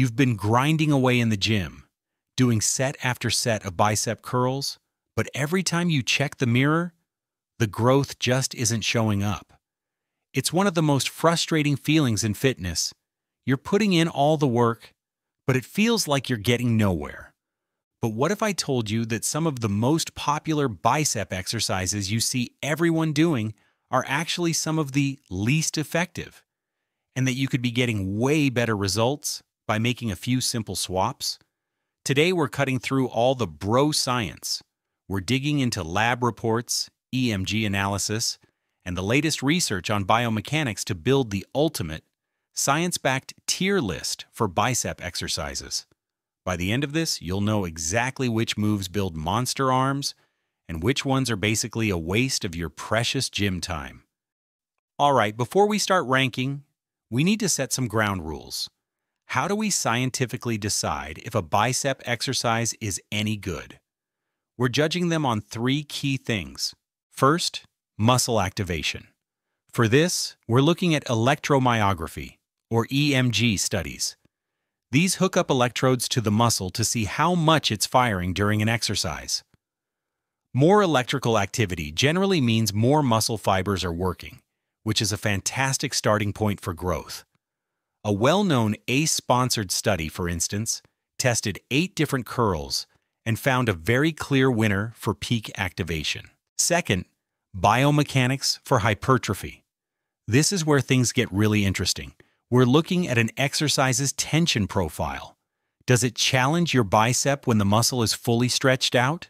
You've been grinding away in the gym, doing set after set of bicep curls, but every time you check the mirror, the growth just isn't showing up. It's one of the most frustrating feelings in fitness. You're putting in all the work, but it feels like you're getting nowhere. But what if I told you that some of the most popular bicep exercises you see everyone doing are actually some of the least effective, and that you could be getting way better results by making a few simple swaps? Today, we're cutting through all the bro science. We're digging into lab reports, EMG analysis, and the latest research on biomechanics to build the ultimate, science backed tier list for bicep exercises. By the end of this, you'll know exactly which moves build monster arms and which ones are basically a waste of your precious gym time. All right, before we start ranking, we need to set some ground rules. How do we scientifically decide if a bicep exercise is any good? We're judging them on three key things. First, muscle activation. For this, we're looking at electromyography, or EMG studies. These hook up electrodes to the muscle to see how much it's firing during an exercise. More electrical activity generally means more muscle fibers are working, which is a fantastic starting point for growth. A well-known ACE-sponsored study, for instance, tested eight different curls and found a very clear winner for peak activation. Second, biomechanics for hypertrophy. This is where things get really interesting. We're looking at an exercise's tension profile. Does it challenge your bicep when the muscle is fully stretched out?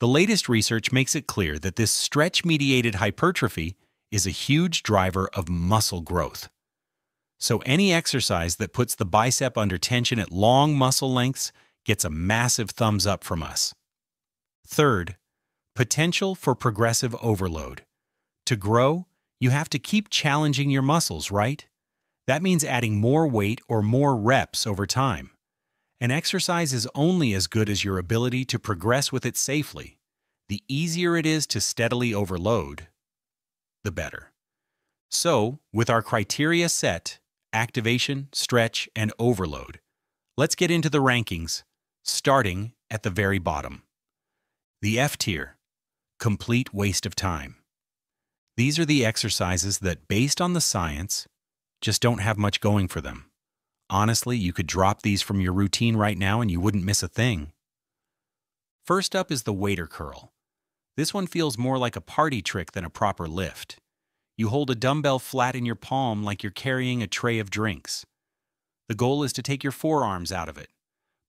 The latest research makes it clear that this stretch-mediated hypertrophy is a huge driver of muscle growth. So any exercise that puts the bicep under tension at long muscle lengths gets a massive thumbs up from us. Third, potential for progressive overload. To grow, you have to keep challenging your muscles, right? That means adding more weight or more reps over time. An exercise is only as good as your ability to progress with it safely. The easier it is to steadily overload, the better. So, with our criteria set, activation, stretch, and overload, let's get into the rankings, starting at the very bottom. The F tier, complete waste of time. These are the exercises that, based on the science, just don't have much going for them. Honestly, you could drop these from your routine right now and you wouldn't miss a thing. First up is the waiter curl. This one feels more like a party trick than a proper lift. You hold a dumbbell flat in your palm like you're carrying a tray of drinks. The goal is to take your forearms out of it,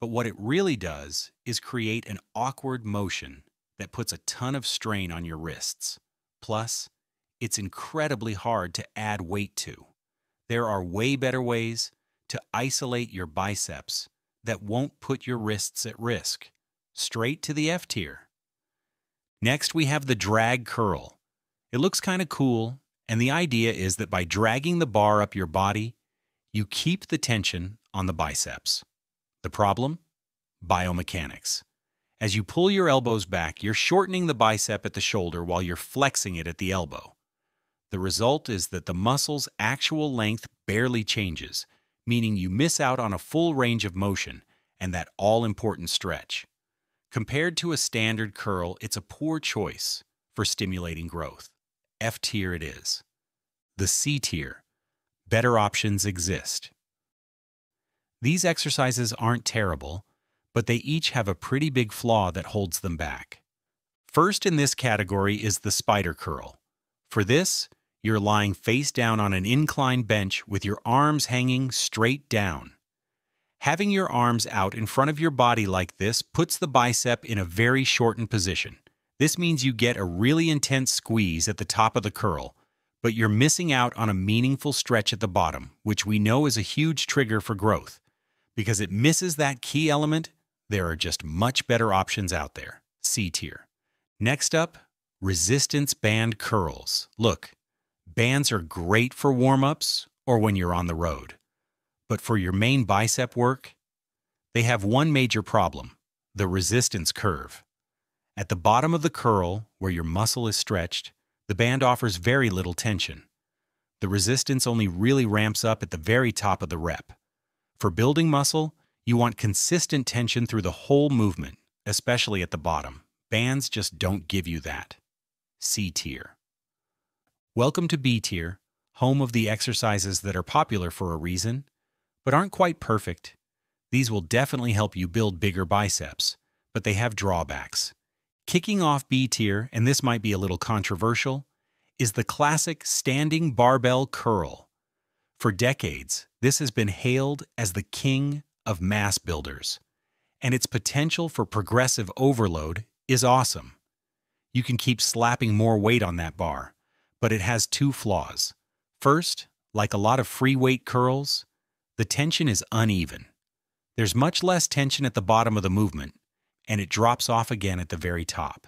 but what it really does is create an awkward motion that puts a ton of strain on your wrists. Plus, it's incredibly hard to add weight to. There are way better ways to isolate your biceps that won't put your wrists at risk. Straight to the F tier. Next, we have the drag curl. It looks kind of cool, and the idea is that by dragging the bar up your body, you keep the tension on the biceps. The problem? Biomechanics. As you pull your elbows back, you're shortening the bicep at the shoulder while you're flexing it at the elbow. The result is that the muscle's actual length barely changes, meaning you miss out on a full range of motion and that all-important stretch. Compared to a standard curl, it's a poor choice for stimulating growth. F tier it is. The C tier. Better options exist. These exercises aren't terrible, but they each have a pretty big flaw that holds them back. First in this category is the spider curl. For this, you're lying face down on an inclined bench with your arms hanging straight down. Having your arms out in front of your body like this puts the bicep in a very shortened position. This means you get a really intense squeeze at the top of the curl, but you're missing out on a meaningful stretch at the bottom, which we know is a huge trigger for growth. Because it misses that key element, there are just much better options out there. C tier. Next up, resistance band curls. Look, Bands are great for warm-ups or when you're on the road. But for your main bicep work, they have one major problem, the resistance curve. At the bottom of the curl, where your muscle is stretched, the band offers very little tension. The resistance only really ramps up at the very top of the rep. For building muscle, you want consistent tension through the whole movement, especially at the bottom. Bands just don't give you that. C tier. Welcome to B tier, home of the exercises that are popular for a reason, but aren't quite perfect. These will definitely help you build bigger biceps, but they have drawbacks. Kicking off B tier, and this might be a little controversial, is the classic standing barbell curl. For decades, this has been hailed as the king of mass builders, and its potential for progressive overload is awesome. You can keep slapping more weight on that bar, but it has two flaws. First, like a lot of free weight curls, the tension is uneven. There's much less tension at the bottom of the movement, and it drops off again at the very top.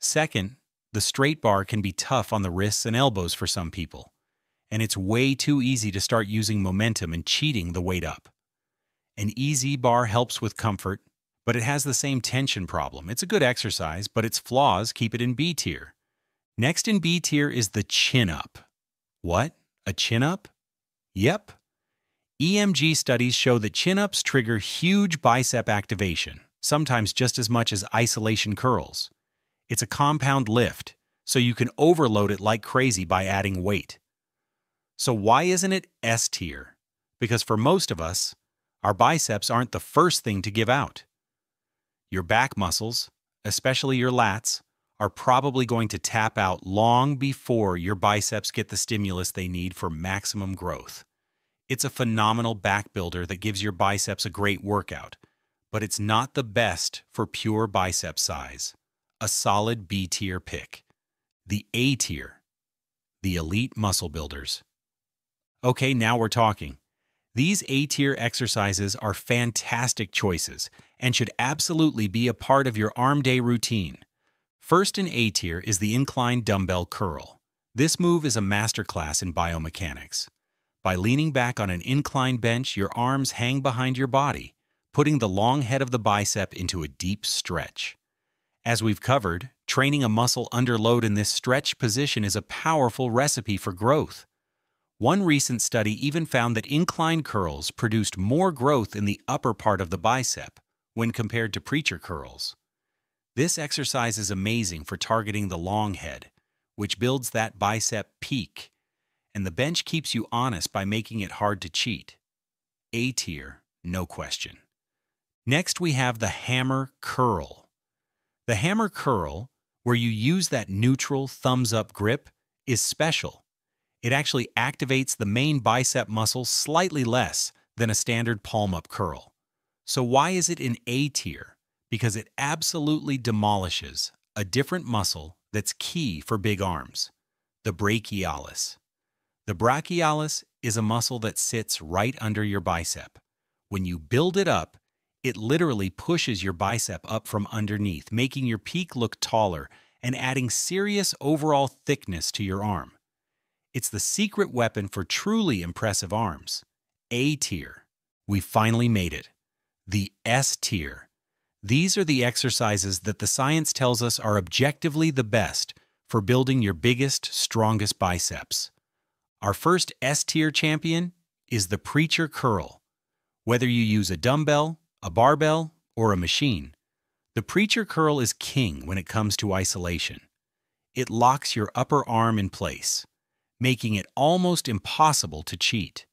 Second, the straight bar can be tough on the wrists and elbows for some people, and it's way too easy to start using momentum and cheating the weight up. An EZ bar helps with comfort, but it has the same tension problem. It's a good exercise, but its flaws keep it in B tier. Next in B tier is the chin up. What? A chin up? Yep. EMG studies show that chin ups trigger huge bicep activation, sometimes just as much as isolation curls. It's a compound lift, so you can overload it like crazy by adding weight. So why isn't it S tier? Because for most of us, our biceps aren't the first thing to give out. Your back muscles, especially your lats, are probably going to tap out long before your biceps get the stimulus they need for maximum growth. It's a phenomenal back builder that gives your biceps a great workout, but it's not the best for pure bicep size. A solid B tier pick. The A tier, the elite muscle builders. Okay, now we're talking. These A tier exercises are fantastic choices and should absolutely be a part of your arm day routine. First in A tier is the incline dumbbell curl. This move is a masterclass in biomechanics. By leaning back on an incline bench, your arms hang behind your body, putting the long head of the bicep into a deep stretch. As we've covered, training a muscle under load in this stretch position is a powerful recipe for growth. One recent study even found that incline curls produced more growth in the upper part of the bicep when compared to preacher curls. This exercise is amazing for targeting the long head, which builds that bicep peak and the bench keeps you honest by making it hard to cheat. A tier, no question. Next, we have the hammer curl. The hammer curl, where you use that neutral thumbs up grip, is special. It actually activates the main bicep muscle slightly less than a standard palm up curl. So, why is it in A tier? Because it absolutely demolishes a different muscle that's key for big arms the brachialis. The brachialis is a muscle that sits right under your bicep. When you build it up, it literally pushes your bicep up from underneath, making your peak look taller and adding serious overall thickness to your arm. It's the secret weapon for truly impressive arms. A tier. We finally made it. The S tier. These are the exercises that the science tells us are objectively the best for building your biggest, strongest biceps. Our first S tier champion is the Preacher Curl. Whether you use a dumbbell, a barbell, or a machine, the Preacher Curl is king when it comes to isolation. It locks your upper arm in place, making it almost impossible to cheat.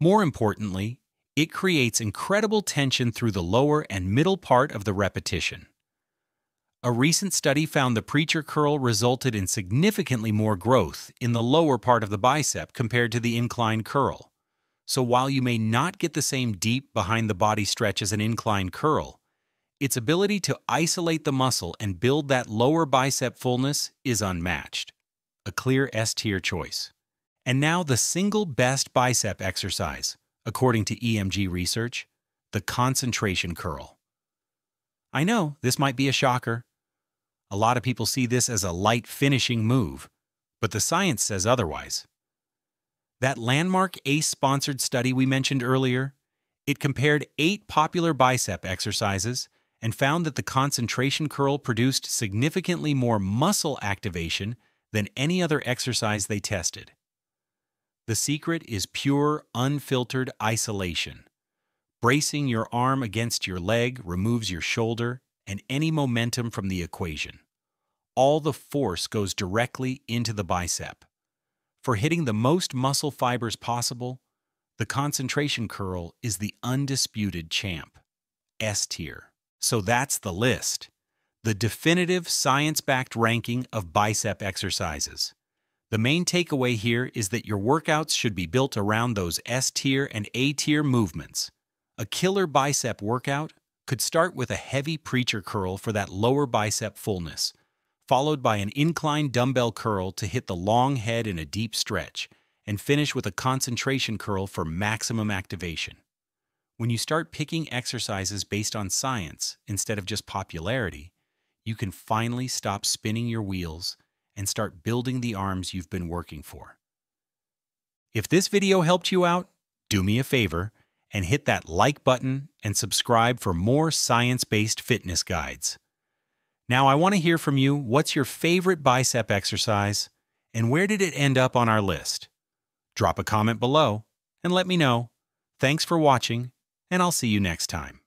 More importantly, it creates incredible tension through the lower and middle part of the repetition. A recent study found the preacher curl resulted in significantly more growth in the lower part of the bicep compared to the incline curl. So while you may not get the same deep behind the body stretch as an incline curl, its ability to isolate the muscle and build that lower bicep fullness is unmatched. A clear S tier choice. And now the single best bicep exercise, according to EMG research, the concentration curl. I know this might be a shocker, a lot of people see this as a light finishing move, but the science says otherwise. That landmark ACE sponsored study we mentioned earlier, it compared eight popular bicep exercises and found that the concentration curl produced significantly more muscle activation than any other exercise they tested. The secret is pure, unfiltered isolation. Bracing your arm against your leg removes your shoulder and any momentum from the equation. All the force goes directly into the bicep. For hitting the most muscle fibers possible, the concentration curl is the undisputed champ, S tier. So that's the list. The definitive science-backed ranking of bicep exercises. The main takeaway here is that your workouts should be built around those S tier and A tier movements. A killer bicep workout could start with a heavy preacher curl for that lower bicep fullness, followed by an incline dumbbell curl to hit the long head in a deep stretch, and finish with a concentration curl for maximum activation. When you start picking exercises based on science instead of just popularity, you can finally stop spinning your wheels and start building the arms you've been working for. If this video helped you out, do me a favor and hit that like button and subscribe for more science-based fitness guides. Now I want to hear from you what's your favorite bicep exercise and where did it end up on our list? Drop a comment below and let me know. Thanks for watching, and I'll see you next time.